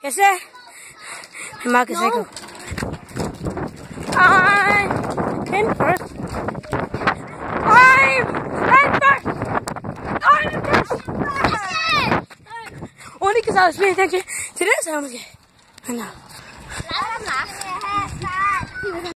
Yes, sir. Hey, Marcus, I go. I'm in first. I'm in first. I'm in first. Only because I was paying attention to this. I was getting. I know.